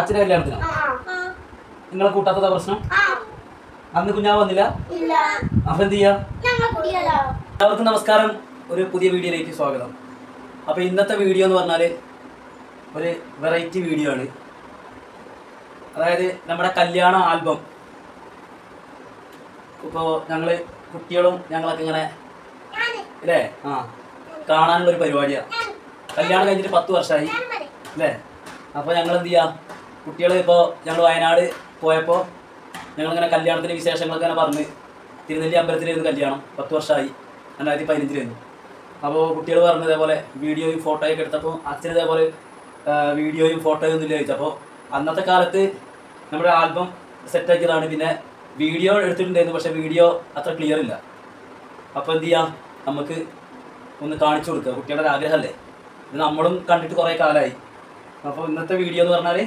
അച്ഛന്റെ കല്യാണത്തിനോ? നിങ്ങളെ കൂട്ടാത്തതാ പ്രശ്നം? അന്ന് കുഞ്ഞാ വന്നില്ല? അപ്പൊ എന്ത് ചെയ്യാം? എല്ലാവർക്കും നമസ്കാരം. ഒരു പുതിയ വീഡിയോയിലേക്ക് സ്വാഗതം. അപ്പോൾ ഇന്നത്തെ വീഡിയോ എന്ന് പറഞ്ഞാൽ ഒരു വെറൈറ്റി വീഡിയോ ആണ്. അതായത് നമ്മുടെ കല്യാണ ആൽബം. ഇപ്പോൾ ഞങ്ങൾ കുട്ടികളും ഞങ്ങളൊക്കെ ഇങ്ങനെ അല്ലേ ആ. കാണാനുള്ള ഒരു പരിപാടിയാണ് കല്യാണം കഴിഞ്ഞിട്ട് പത്ത് വർഷമായി അല്ലേ അപ്പോൾ ഞങ്ങൾ എന്ത് ചെയ്യാം? കുട്ടികൾ ഇപ്പോൾ ഞങ്ങൾ വയനാട് പോയപ്പോൾ ഞങ്ങളിങ്ങനെ കല്യാണത്തിന്റെ വിശേഷങ്ങളൊക്കെ ഇങ്ങനെ പറഞ്ഞ് തിരുനെല്ലി അമ്പലത്തിലായിരുന്നു കല്യാണം പത്ത് വർഷമായി രണ്ടായിരത്തി പതിനഞ്ചിലായിരുന്നു അപ്പോൾ കുട്ടികൾ പറഞ്ഞു ഇതേപോലെ വീഡിയോയും ഫോട്ടോയൊക്കെ എടുത്തപ്പോൾ അച്ഛൻ ഇതേപോലെ വീഡിയോയും ഫോട്ടോയും ഒന്നും ഇല്ല ചോദിച്ചു. അപ്പോൾ അന്നത്തെ കാലത്ത് നമ്മുടെ ആൽബം സെറ്റാക്കിയതാണ്. പിന്നെ വീഡിയോ എടുത്തിട്ടുണ്ടായിരുന്നു പക്ഷേ വീഡിയോ അത്ര ക്ലിയർ ഇല്ല. അപ്പോൾ എന്ത് ചെയ്യാം? നമുക്ക് ഒന്ന് കാണിച്ചു കൊടുക്കുക. കുട്ടികളുടെ ആഗ്രഹമല്ലേ ഇത് നമ്മളും കണ്ടിട്ട് കുറേ കാലമായി അപ്പോൾ ഇന്നത്തെ വീഡിയോ എന്ന് പറഞ്ഞാൽ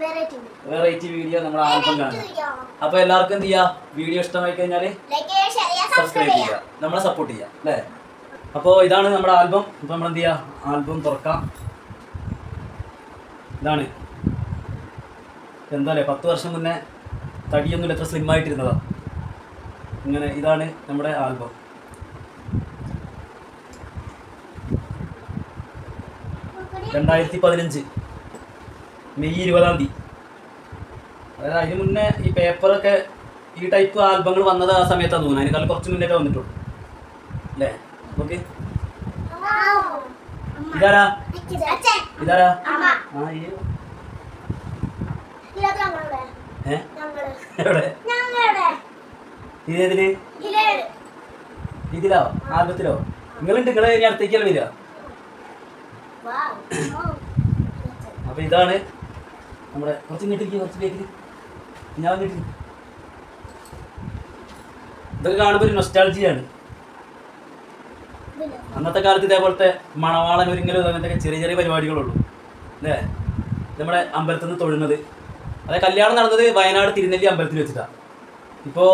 വെറൈറ്റി വീഡിയോ നമ്മുടെ ആൽബം കാണാം അപ്പൊ എല്ലാവർക്കും എന്ത് ചെയ്യാ? വീഡിയോ ഇഷ്ടമായി കഴിഞ്ഞാൽ സബ്സ്ക്രൈബ് ചെയ്യുക നമ്മളെ സപ്പോർട്ട് ചെയ്യാം അല്ലേ? അപ്പോൾ ഇതാണ് നമ്മുടെ ആൽബം. ഇപ്പൊ നമ്മൾ എന്ത് ചെയ്യാ? ആൽബം തുറക്കാം. ഇതാണ്. എന്താ അല്ലേ പത്ത് വർഷം മുന്നേ തടിയൊന്നുമില്ല എത്ര സ്ലിം ആയിട്ടിരുന്നതാ. ഇങ്ങനെ ഇതാണ് നമ്മുടെ ആൽബം. രണ്ടായിരത്തി പതിനഞ്ച്. മെയ് ഇരുപതാം തീയതി. അതായത് അതിന് മുന്നേ ഈ പേപ്പറൊക്കെ ഈ ടൈപ്പ് ആൽബങ്ങൾ വന്നത് ആ സമയത്താണ് തോന്നുന്നത് അതിനേക്കാൾ കുറച്ച് മുന്നേ ഒക്കെ വന്നിട്ടുള്ളൂ. അല്ലേ? ഓക്കെ. ഇതാരാ? ഇതാരാ? ആ ഈ ഇതേതിൽ? ഇതിലോ? ആൽബത്തിലോ? നിങ്ങളുണ്ട്. നിങ്ങളെ ഇനി അടുത്തേക്കല്ലേ വരിക. അപ്പൊ ഇതാണ് നമ്മുടെ കുറച്ച് ഇങ്ങോട്ടേക്ക് കുറച്ച് ബേക്കിൽ ഞാൻ ഇങ്ങോട്ട് ഇതൊക്കെ കാണുമ്പോൾ ഒരു നൊസ്റ്റാൾജിയാണ് അന്നത്തെ കാലത്ത് ഇതേപോലത്തെ മണവാളൻ ഒരുങ്ങലും അങ്ങനത്തെ ചെറിയ ചെറിയ പരിപാടികളുള്ളൂ. അല്ലേ? നമ്മുടെ അമ്പലത്തിൽ നിന്ന് തൊഴുന്നത്. അതായത് കല്യാണം നടന്നത് വയനാട് തിരുനെല്ലി അമ്പലത്തിൽ വെച്ചിട്ടാണ് ഇപ്പോൾ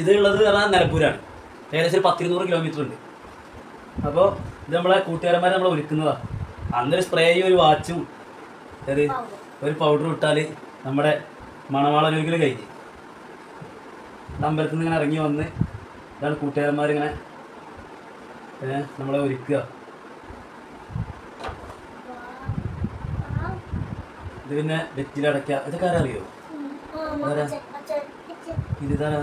ഇത് ഉള്ളത് പറഞ്ഞാൽ നിലമ്പൂരാണ്. ഏകദേശം ഒരു പത്തിരുന്നൂറ് കിലോമീറ്റർ ഉണ്ട്. അപ്പോൾ ഇത് നമ്മളെ കൂട്ടുകാരന്മാരെ നമ്മൾ ഒരുക്കുന്നതാണ് അന്നൊരു സ്പ്രേയും ഒരു വാച്ചും ഏത്? ഒരു പൗഡർ ഇട്ടാൽ നമ്മുടെ മണവാള രോഗികൾ കഴിഞ്ഞ് അമ്പലത്തിൽ നിന്ന് ഇങ്ങനെ ഇറങ്ങി വന്ന് ഇതാണ് കൂട്ടുകാരന്മാരിങ്ങനെ നമ്മളെ ഒരുക്കുക. ഇത് പിന്നെ വെറ്റിലടയ്ക്കുക ഇതൊക്കെ ആരറിയോ ഇത് ഇതാരാ?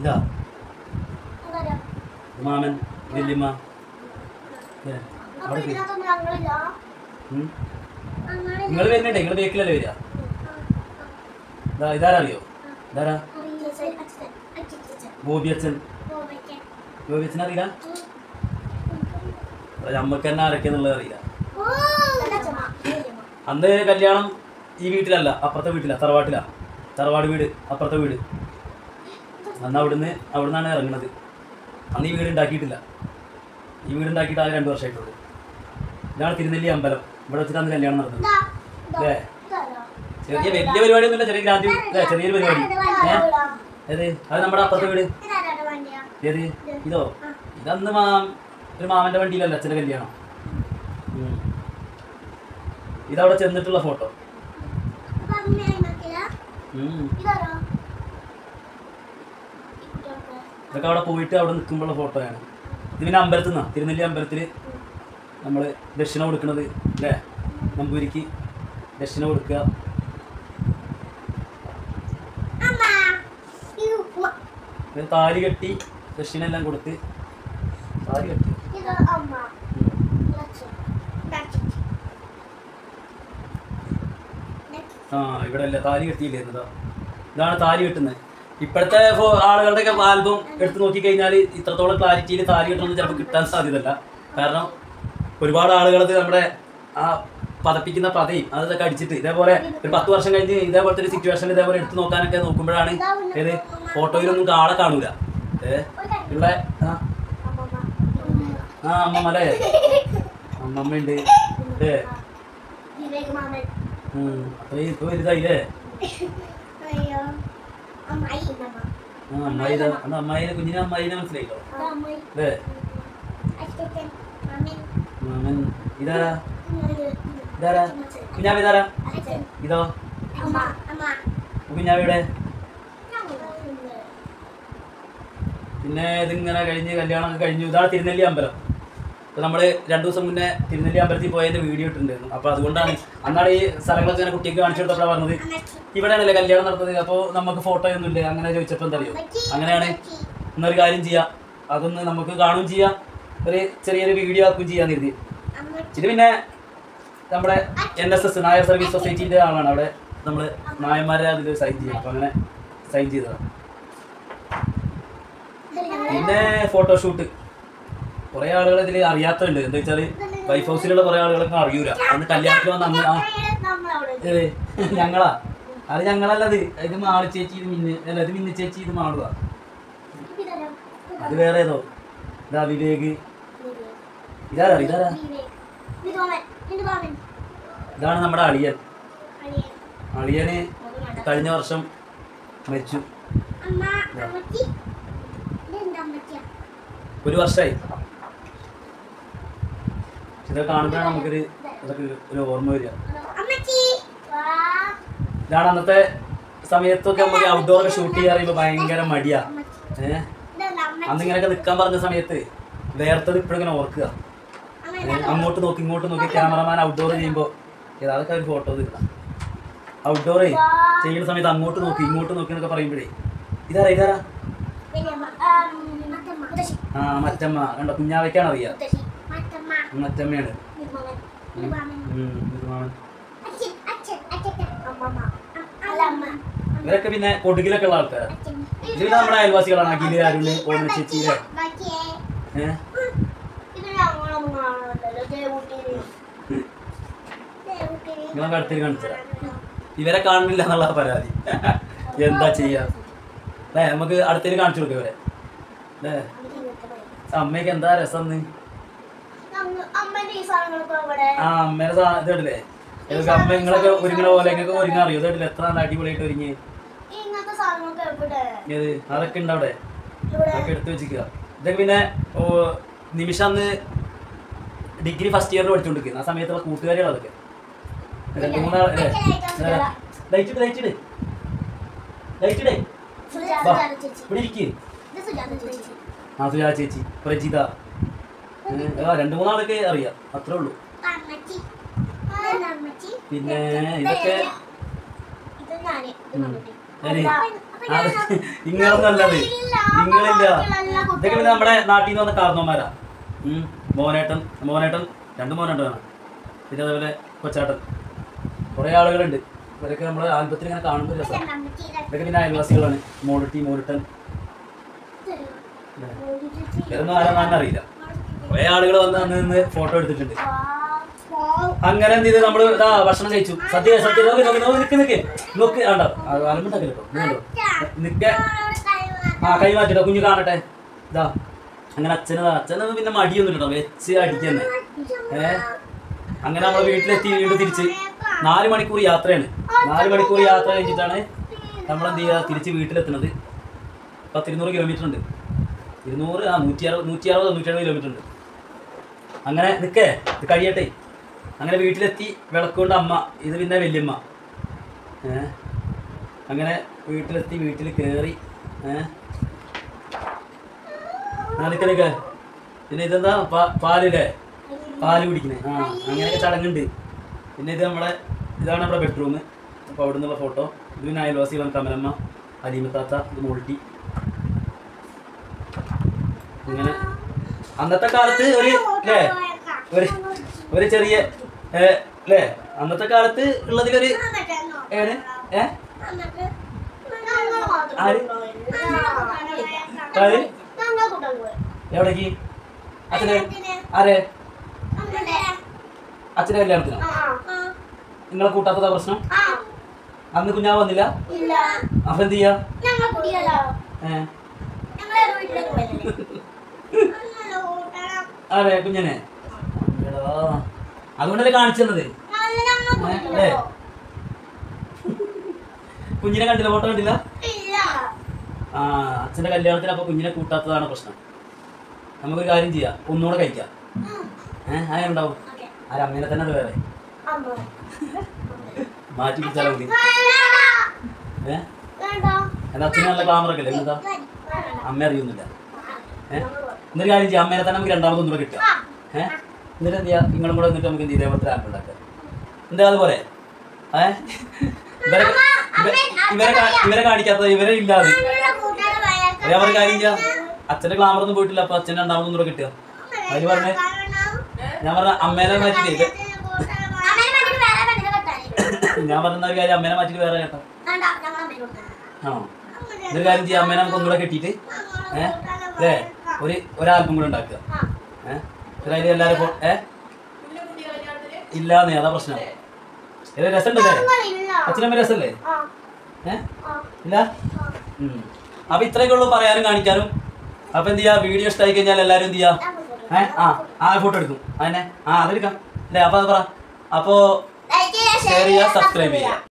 ഇതാ ഇത്. മാമൻ വല്യമ്മ. അവിടെ. നിങ്ങൾ വരുന്നുണ്ടേ നിങ്ങൾ ബേക്കിലല്ലേ വരിക? ഇതാരറിയോ? ഇതാരാ? ബോബി അച്ഛൻ ബോബി അച്ഛൻ അറിയില്ല നമ്മക്ക് തന്നെ ആരൊക്കെയെന്നുള്ളത് അറിയില്ല. അന്ന് കല്യാണം ഈ വീട്ടിലല്ല അപ്പുറത്തെ വീട്ടിലാ തറവാട്ടിലാ. തറവാട് വീട് അപ്പുറത്തെ വീട്. അന്ന് അവിടുന്ന് അവിടുന്നാണ് ഇറങ്ങുന്നത് അന്ന് ഈ വീട് ഉണ്ടാക്കിയിട്ടില്ല. ഈ വീട് ഉണ്ടാക്കിയിട്ട് ആ രണ്ട് വർഷമായിട്ടുള്ളൂ. ഇതാണ് തിരുനെല്ലി അമ്പലം. ഇവിടെ വെച്ചിട്ട് അന്ന് കല്യാണം നടന്നത്. അല്ലേ ചെറിയ വലിയ പരിപാടിയൊന്നുമില്ല ചെറിയ ഗ്രാന്തി അല്ലേ ചെറിയൊരു പരിപാടി. ഏത്? അത് നമ്മുടെ അപ്പുറത്തെ വീട്. ഏത്? ഇതോ ഇതന്ന് മാ ഒരു മാമന്റെ വണ്ടിയിലല്ല അച്ഛന്റെ കല്യാണം. ഇതവിടെ ചെന്നിട്ടുള്ള ഫോട്ടോ. ഇതൊക്കെ അവിടെ പോയിട്ട് അവിടെ നിൽക്കുമ്പോഴുള്ള ഫോട്ടോയാണ്. ഇത് പിന്നെ അമ്പലത്തിൽ നിന്നാണ് തിരുനെല്ലി അമ്പലത്തിൽ നമ്മൾ ദക്ഷിണ കൊടുക്കുന്നത് അല്ലേ നമ്പൂരിക്ക്. ദക്ഷിണ കൊടുക്കുക താലി കെട്ടി ദക്ഷിണ എല്ലാം കൊടുത്ത് താലി കെട്ടി. ആ ഇവിടെ അല്ല താലി കെട്ടിയില്ലായിരുന്നതാ ഇതാണ് താലി കെട്ടുന്നത് ഇപ്പോഴത്തെ ആളുകളുടെ ഒക്കെ ആൽബം എടുത്ത് നോക്കിക്കഴിഞ്ഞാൽ ഇത്രത്തോളം ക്ലാരിറ്റിയിൽ താലി കെട്ടണമെന്ന് ചിലപ്പോൾ കിട്ടാൻ സാധ്യതയില്ല. കാരണം ഒരുപാട് ആളുകൾ നമ്മുടെ ആ പതപ്പിക്കുന്ന പതയും അതൊക്കെ അടിച്ചിട്ട് ഇതേപോലെ ഒരു പത്ത് വർഷം കഴിഞ്ഞ് ഇതേപോലത്തെ ഒരു സിറ്റുവേഷൻ ഇതേപോലെ എടുത്ത് നോക്കാനൊക്കെ നോക്കുമ്പോഴാണ് ഏത് ഫോട്ടോയിലൊന്നും ആളെ കാണൂല. ഏ? ഇവിടെ ആ. അമ്മമ്മ അല്ലേ അമ്മമ്മയുണ്ട്. ഏ? ഇപ്പൊ വലുതായില്ലേ? അമ്മായി ഇതാ അമ്മായിനെ കുഞ്ഞിനെ അമ്മായിനെ മനസ്സിലായില്ലോ അല്ലേ? മാമൻ മാമൻ ഇതാരാ? ഇതാരാ കുഞ്ഞാവ് ഇതാരാ? അച്ഛൻ ഇതോ ഞങ്ങൾ പിന്നെ ഇതിങ്ങനെ കഴിഞ്ഞ് കല്യാണമൊക്കെ കഴിഞ്ഞു. ഇതാണ് തിരുനെല്ലി അമ്പലം. ഇപ്പൊ നമ്മൾ രണ്ടു ദിവസം മുന്നേ തിരുനെല്ലി അമ്പലത്തിൽ പോയതിന്റെ വീഡിയോ ഇട്ടിട്ടുണ്ടായിരുന്നു. അപ്പൊ അതുകൊണ്ടാണ് അന്നാണ് ഈ സ്ഥലങ്ങളൊക്കെ ഇങ്ങനെ കുട്ടിക്ക് കാണിച്ചു കൊടുത്തപ്പോഴാണ് പറഞ്ഞത്. ഇവിടെയാണല്ലേ കല്യാണം നടത്തുന്നത്? അപ്പോൾ നമുക്ക് ഫോട്ടോ ഒന്നും ഇല്ല? അങ്ങനെ ചോദിച്ചപ്പോൾ എന്താ അറിയോ അങ്ങനെയാണ്. എന്നൊരു കാര്യം ചെയ്യാം. അതൊന്ന് നമുക്ക് കാണുകയും ചെയ്യാം. ഒരു ചെറിയൊരു വീഡിയോ ആക്കുകയും ചെയ്യാൻ കരുതി. ഇത് പിന്നെ നമ്മുടെ N S S Nair service സൊസൈറ്റിയുടെ ആളാണ്. അവിടെ നമ്മൾ നായന്മാരെ അതിൽ സൈൻ ചെയ്യണം അപ്പം അങ്ങനെ സൈൻ ചെയ്തതാണ് പിന്നെ ഫോട്ടോഷൂട്ട് കുറേ ആളുകൾ ഇതിൽ അറിയാത്തുണ്ട് എന്താ വെച്ചാൽ വൈഫ് ഹൗസിലുള്ള കുറേ ആളുകളൊക്കെ അറിയൂല. അന്ന് കല്യാണത്തിൽ വന്ന അന്ന് ആ ഞങ്ങളാ. അത് ഞങ്ങളല്ലത് ഇത് മാളി ചേച്ചി ഇത് മിന്ന് അല്ല ഇത് മിന്ന് ചേച്ചി ഇത് മാളുക അത് വേറെ ഏതോ? ഇതാ വിവേക്. ഇതാരാ? ഇതാരാ? ഇതാണ് നമ്മുടെ അളിയൻ. അളിയന് കഴിഞ്ഞ വർഷം മരിച്ചു. ഒരു വർഷമായി ഇതൊക്കെ കാണുമ്പോഴാണ് നമുക്കൊരു ഇതൊക്കെ ഒരു ഓർമ്മ വരിക. ഇതാണ് അന്നത്തെ സമയത്തൊക്കെ നമുക്ക് ഔട്ട്ഡോർ ഷൂട്ട് ചെയ്യാൻ പറയുമ്പോൾ ഭയങ്കര മടിയാ. ഏഹ് ഇതെന്താ അമ്മച്ചി? അന്ന് ഇങ്ങനെയൊക്കെ നിൽക്കാൻ പറഞ്ഞ സമയത്ത് വേർത്തത് ഇപ്പോഴിങ്ങനെ ഓർക്കുക. അങ്ങോട്ട് നോക്കി ഇങ്ങോട്ട് നോക്കി ക്യാമറമാൻ ഔട്ട്ഡോർ ചെയ്യുമ്പോൾ ഏതാതൊക്കെ ഒരു ഫോട്ടോ എടുക്കാം ഔട്ട്ഡോർ ചെയ്യുന്ന സമയത്ത് അങ്ങോട്ട് നോക്കി ഇങ്ങോട്ട് നോക്കി എന്നൊക്കെ പറയുമ്പോഴേ. ഇതാരാ ഇതാരാ? ആം, മറ്റമ്മ. കണ്ടോ കുഞ്ഞാവയ്ക്കാണ് അറിയാം? മറ്റമ്മയാണ്. ഇവരൊക്കെ പിന്നെ കൊടുകിലൊക്കെ ഉള്ള ആൾക്കാരാണ് ഇതിൽ നമ്മുടെ അയൽവാസികളാണ് അഖിൽ അരുണ് ഓണ ചേച്ചിയിലെ ഏഹ് നിങ്ങളെ അടുത്തേക്ക് കാണിച്ചതാ ഇവരെ കാണുന്നില്ല എന്നുള്ള പരാതി. എന്താ ചെയ്യാ? അല്ലേ നമുക്ക് അടുത്തേക്ക് കാണിച്ചു കൊടുക്കാം ഇവരെ. അല്ലേ അമ്മയ്ക്ക് എന്താ രസം ആ അമ്മേടെ സാ ഇതല്ലേ ഇതൊക്കെ അമ്മ നിങ്ങളൊക്കെ ഒരുങ്ങണ പോലെ നിങ്ങൾക്ക് ഒരുങ്ങാൻ അറിയോ? ഇതല്ലേ എത്ര നല്ല അടിപൊളിയായിട്ട് ഒരുങ്ങി ഏത്? അതൊക്കെ ഉണ്ട് അവിടെ അതൊക്കെ എടുത്തു വെച്ചിക്കുക ഇതൊക്കെ പിന്നെ നിമിഷം അന്ന് ഡിഗ്രി ഫസ്റ്റ് ഇയറിൽ പഠിച്ചുകൊണ്ടിരിക്കുന്നത് ആ സമയത്തുള്ള കൂട്ടുകാരികൾ അതൊക്കെ. രണ്ട് മൂന്നാൾ സുജാത ചേച്ചി. ഇവിടെ ഇരിക്ക്. സുജാത പ്രജിത. രണ്ടു ആ രണ്ട് മൂന്നാളൊക്കെ അറിയാം. അത്രേ ഉള്ളൂ. പിന്നെ ഇതൊക്കെ നിങ്ങളൊന്നല്ലത് നിങ്ങളില്ല ഇതൊക്കെ പിന്നെ നമ്മുടെ നാട്ടിൽ നിന്ന് വന്ന കാരണവന്മാരാ ഉം. മോനേട്ടൻ മോനേട്ടൻ രണ്ട് മോനേട്ടനാണ് പിന്നെ അതേപോലെ കൊച്ചാട്ടൻ. കുറേ ആളുകളുണ്ട്. ഇവരൊക്കെ നമ്മുടെ ആൽബത്തിൽ ഇങ്ങനെ കാണുമ്പോൾ രസം. ഇതൊക്കെ പിന്നെ അയൽവാസികളാണ്. മോഡിട്ടി മോഡിട്ടൻ ഇതൊന്നും ആരാണെന്ന് അറിയില്ല. കുറേ ആളുകൾ വന്ന് അന്ന് നിന്ന് ഫോട്ടോ എടുത്തിട്ടുണ്ട്. അങ്ങനെ എന്ത് ചെയ്ത് നമ്മൾ ഇതാ ഭക്ഷണം കഴിച്ചു. സത്യ സത്യ നോക്കി നോക്കി നോക്കി നിക്ക് നിക്ക്. നോക്ക് ആണ്ടോ അലമ്പുണ്ടാക്കില്ല കേട്ടോ നിക്ക. ആ കൈ മാറ്റിട്ടോ. കുഞ്ഞു കാണട്ടെ. ഇതാ. അങ്ങനെ അച്ഛനതാ അച്ഛനത് പിന്നെ മടിയൊന്നും കേട്ടോ വെച്ച് അടിക്കുന്നേ. ഏ? അങ്ങനെ നമ്മൾ വീട്ടിലെത്തി വീണ്ടും തിരിച്ച് നാല് മണിക്കൂർ യാത്രയാണ്. നാല് മണിക്കൂർ യാത്ര കഴിഞ്ഞിട്ടാണ് നമ്മൾ എന്ത് ചെയ്യുക തിരിച്ച് വീട്ടിലെത്തുന്നത്. പത്തിരുന്നൂറ് കിലോമീറ്റർ ഉണ്ട്. ഇരുന്നൂറ് ആ നൂറ്റി അറുപത് നൂറ്റി അറുപത് നൂറ്റി എഴുപത് കിലോമീറ്റർ ഉണ്ട്. അങ്ങനെ നിൽക്കേ ഇത് കഴിയട്ടെ. അങ്ങനെ വീട്ടിലെത്തി വിളക്കുകൊണ്ട് അമ്മ ഇത് പിന്നെ വല്യമ്മ. ഏ? അങ്ങനെ വീട്ടിലെത്തി വീട്ടിൽ കയറി ഏ? നിൽക്ക പിന്നെ ഇതെന്താ? പാലില്ലേ? പാൽ കുടിക്കുന്നത് ആ അങ്ങനെയൊക്കെ ചടങ്ങുണ്ട്. പിന്നെ ഇത് നമ്മളെ ഇതാണ് നമ്മുടെ ബെഡ്റൂം അപ്പോൾ അവിടെ നിന്നുള്ള ഫോട്ടോ ഇത് പിന്നെ അയൽവാസി വന്ന കമലമ്മ അലീമത്താത്ത ഇത് മോൾട്ടി. അങ്ങനെ. അന്നത്തെ കാലത്ത് ഒരു അല്ലേ ഒരു ഒരു ചെറിയ അല്ലേ അന്നത്തെ കാലത്ത് ഉള്ളതിലൊരു ഏത് ഏ? ആര്? ആര്? എവിടേക്ക്? അച്ഛനെ? ആരെ? അച്ഛനെ കല്യാണത്തിനോ? നിങ്ങളെ കൂട്ടാത്തതാ പ്രശ്നം? അന്ന് കുഞ്ഞാ വന്നില്ല? അപ്പൊ എന്ത് ചെയ്യാ? അതെ കുഞ്ഞനെ? അതുകൊണ്ടല്ലേ കാണിച്ചു തന്നത്? നല്ല ഞങ്ങൾ ഏ, കുഞ്ഞിനെ കണ്ടില്ല ഫോട്ടോ കണ്ടില്ല? ആ അച്ഛന്റെ കല്യാണത്തിന് അപ്പൊ കുഞ്ഞിനെ കൂട്ടാത്തതാണ് പ്രശ്നം. നമുക്കൊരു കാര്യം ചെയ്യാം. ഒന്നുകൂടെ കഴിക്കാം. ഏഹ് അങ്ങനെ ഉണ്ടാവും? ഓക്കെ. ആ അമ്മേനെ തന്നെ അത് വേറെ. മാറ്റി പിടിച്ചാലോ മതി ഏ വേണ്ട. എന്നാ അച്ഛന് നല്ല ക്ലാമറൊക്കെ അല്ലേ എന്താ അമ്മ അറിയുന്നില്ല. ഏ എന്നൊരു കാര്യം ചെയ്യാം. അമ്മേനെ തന്നെ നമുക്ക് രണ്ടാമത് ഒന്നുകൂടെ കിട്ടുക. ഏ എന്നിട്ട് എന്ത് ചെയ്യാം? നിങ്ങളും കൂടെ എന്നിട്ട് നമുക്ക് എന്ത് ചെയ്യാം? ഇതേപോലത്തെ ആപ്പ് ഉണ്ടാക്കാം. എന്താ അതുപോലെ? ഏ ഇവരെ ഇവ- ഇവരെ ഇവരെ കാണിക്കാത്തത് ഇവരെ ഇല്ലാതെ. ഞാൻ കാര്യം ചെയ്യാം. അച്ഛന്റെ ക്ലാമർ ഒന്നും പോയിട്ടില്ല അപ്പൊ അച്ഛൻ രണ്ടാമതൊന്നും കൂടെ കിട്ടിയ? അതിന് പറഞ്ഞേ ഞാൻ പറഞ്ഞ അമ്മേനെ മാറ്റിട്ട് ഞാൻ പറഞ്ഞ കാര്യം അമ്മേനെ മാറ്റിട്ട് വേറെ കേട്ടോ. ആണോ? ഇതൊരു കാര്യം ചെയ്യാം അമ്മേനെ നമുക്ക് ഒന്നുകൂടെ കെട്ടിയിട്ട് ഏ? അല്ലേ ഒരു ഒരാൾക്കും കൂടെ ഉണ്ടാക്കുക. ഏ? അതിൽ എല്ലാവരും ഏ? ഇല്ലാന്നേ അതാ പ്രശ്നം. ഇത്? രസമുണ്ടല്ലേ അച്ഛനമ്മ രസമല്ലേ? ഏ? ഇല്ല. അപ്പൊ ഇത്രയൊക്കെ ഉള്ളൂ പറയാനും കാണിക്കാനും. അപ്പൊ എന്ത് ചെയ്യാ? വീഡിയോ ഇഷ്ടമായി കഴിഞ്ഞാൽ എല്ലാവരും എന്ത് ചെയ്യാ? ഏ? ആ ആ ഫോട്ടോ എടുക്കും. അതന്നെ? ആ അതെടുക്കാം. അല്ലേ അപ്പൊ അത് പറ. അപ്പോ ഷെയർ ചെയ്യുക സബ്സ്ക്രൈബ് ചെയ്യുക